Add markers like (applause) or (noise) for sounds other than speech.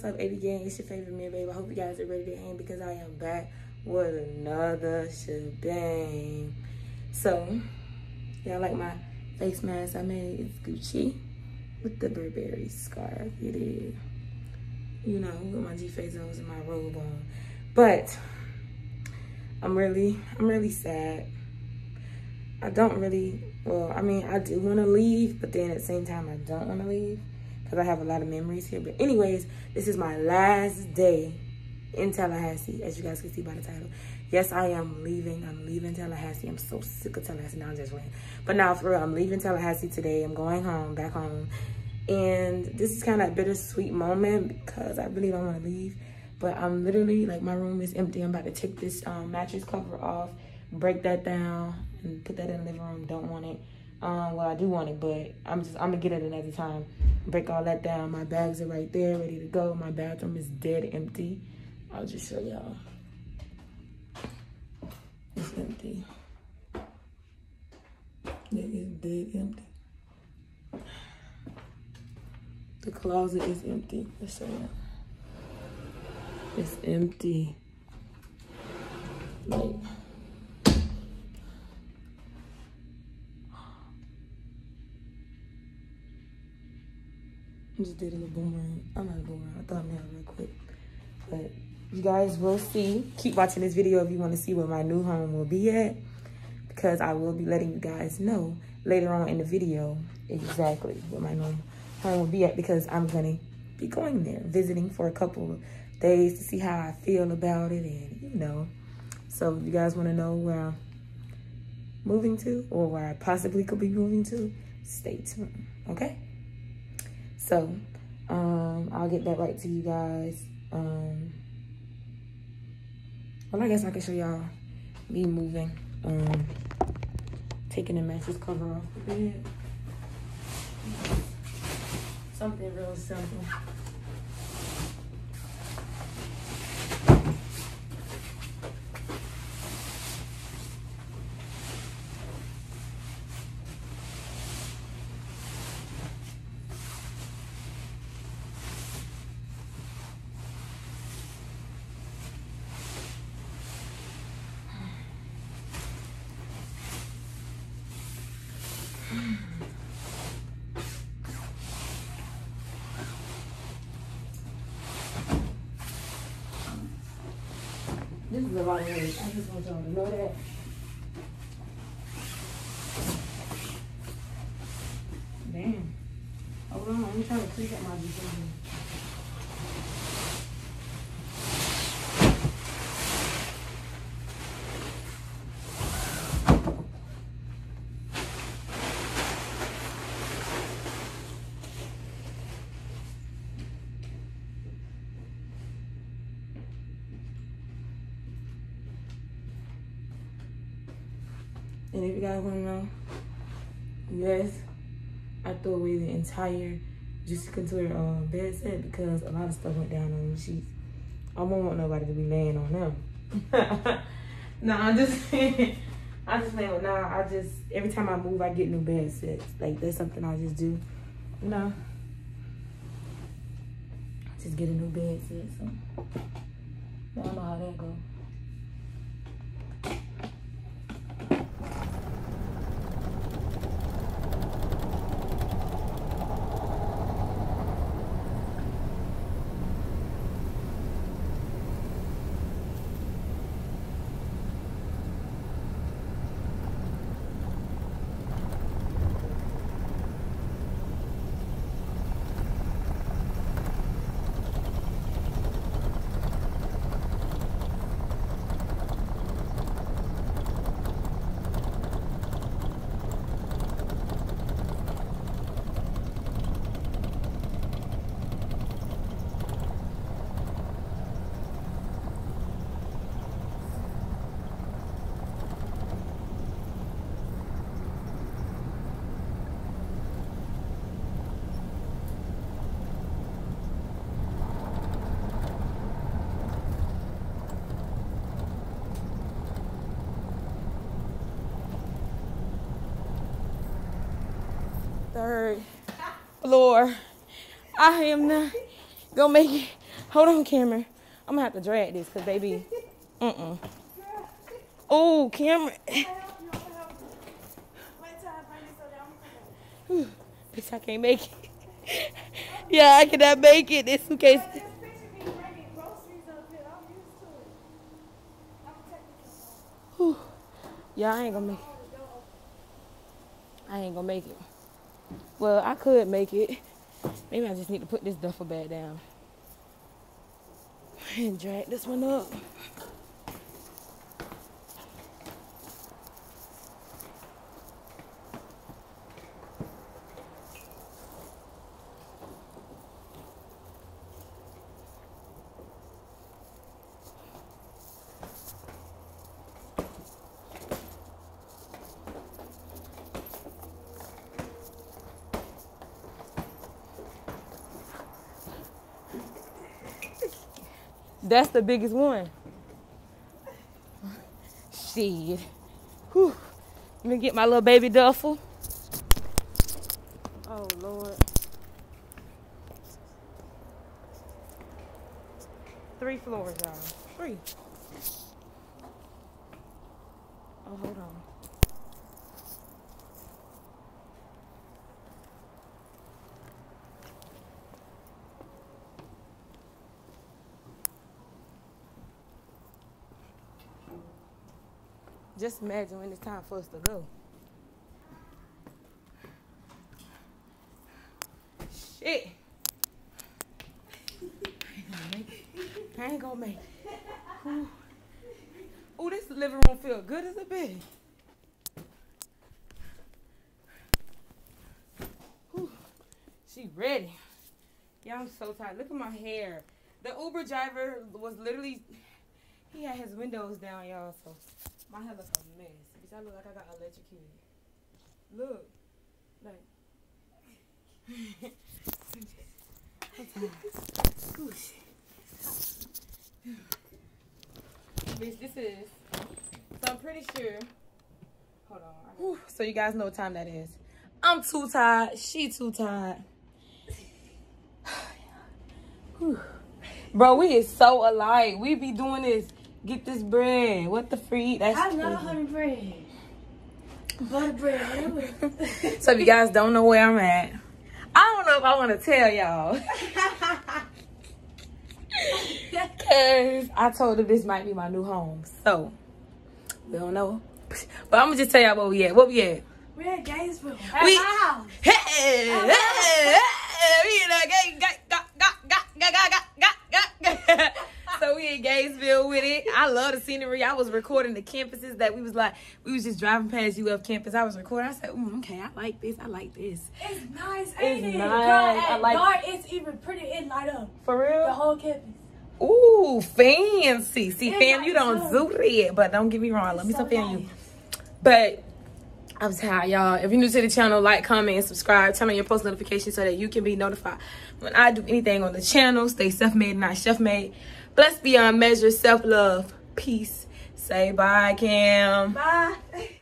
AB Gang. It's your favorite Amir, babe. I hope you guys are ready to hang because I am back with another shebang. So, y'all like my face mask I made? It's Gucci with the Burberry scarf. It is, you know, with my G Fazos and my robe on. But I'm really, I'm really sad. I don't really, well, I mean, I do want to leave, but then at the same time, I don't want to leave because I have a lot of memories here. But anyways, this is my last day in Tallahassee, as you guys can see by the title. Yes, I am leaving. I'm leaving Tallahassee. I'm so sick of Tallahassee. Now I'm just playing. But now, for real, I'm leaving Tallahassee today. I'm going home, back home. And this is kind of a bittersweet moment because I really don't want to leave. But I'm literally, like, my room is empty. I'm about to take this um, mattress cover off, break that down, and put that in the living room. Don't want it. Um, well, I do want it, but I'm just, I'm gonna get it another time. Break all that down. My bags are right there, ready to go. My bathroom is dead empty. I'll just show y'all. It's empty. It is dead empty. The closet is empty. Let's show. It's empty. Like, I just did a little boomerang. I'm not a boomerang. I thought I made real quick. But you guys will see. Keep watching this video if you want to see where my new home will be at. Because I will be letting you guys know later on in the video exactly where my new home will be at. Because I'm going to be going there, visiting for a couple of days to see how I feel about it. And, you know. So if you guys want to know where I'm moving to or where I possibly could be moving to, stay tuned. Okay? So, um, I'll get that right to you guys. Um, well, I guess I can show y'all me moving. Um, taking the mattress cover off the bed. Something real simple. This is lot of. I just want y'all to know that. Damn. Hold on, I'm trying to clean my decision. And if you guys want to know, yes, I threw away the entire Juicy Couture uh, bed set because a lot of stuff went down on the sheets. I don't want nobody to be laying on them. (laughs) no, I'm just saying. I just saying, nah, I just, every time I move, I get new bed sets. Like, that's something I just do. You know? Just get a new bed set. So, y'all know how that goes. Third floor. I am not gonna make it Hold on, camera. I'm gonna have to drag this because baby. Mm-mm. Oh, camera. Bitch, I can't make it. yeah, I cannot make it. This suitcase. Yeah, I ain't gonna make it. I ain't gonna make it. Well, I could make it. Maybe I just need to put this duffel bag down. And drag this one up. That's the biggest one. Shit. Whew. Let me get my little baby duffel. Oh, Lord. Three floors, y'all. Three. Oh, hold on. Just imagine when it's time for us to go. Shit. (laughs) I ain't gonna make it. Ooh. this living room feel good as a bitch. She ready. Yeah, I'm so tired. Look at my hair. The Uber driver was literally, he had his windows down, y'all, so my hair look a mess. Bitch, I look like I got electrocuted. Look. Like. Bitch, this is. So I'm pretty sure. Hold on. So you guys know what time that is. I'm too tired. She too tired. (sighs) Bro, we is so alike. We be doing this Get this bread. What the freak? That's I love honey bread. Butter bread. (laughs) so if you guys don't know where I'm at, I don't know if I want to tell y'all. (laughs) Cause I told her this might be my new home. So we don't know. But I'm gonna just tell y'all where we at. Where we at? We're at Gainesville. At we, my house. Hey, love the scenery. I was recording the campuses that we was like, we was just driving past UF campus. I was recording. I said, okay, I like this. I like this. It's nice, ain't it's it? nice. Girl, I like dark, it's even pretty. It light up. For real? The whole campus. Ooh, fancy. See, it's fam, you don't so, zoot it, but don't get me wrong. Let me so fan you. But I'm tired, y'all. If you're new to the channel, like, comment, and subscribe. Turn on your post notifications so that you can be notified when I do anything on the channel. Stay self-made, not chef-made. Blessed beyond measure, self-love, peace. Say bye, Cam. Bye. (laughs)